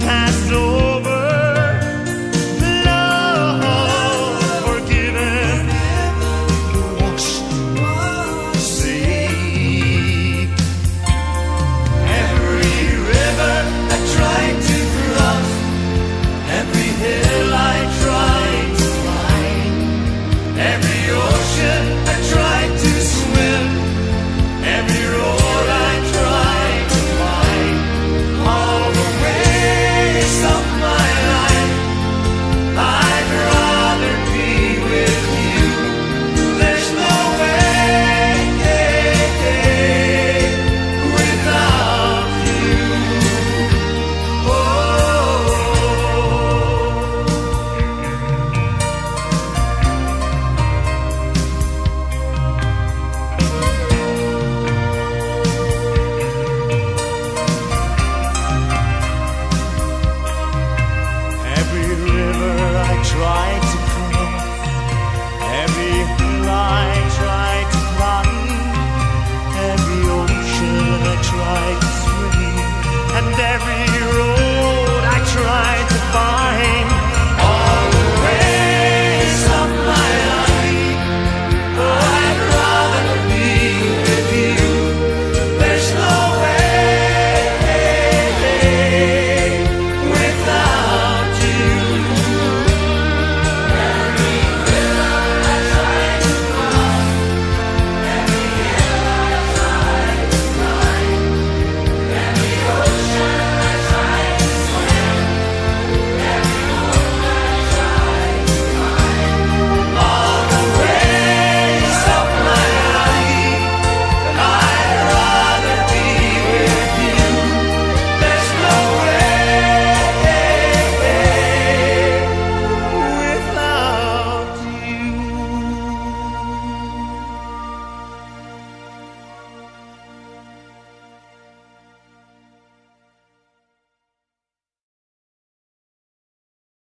passed over.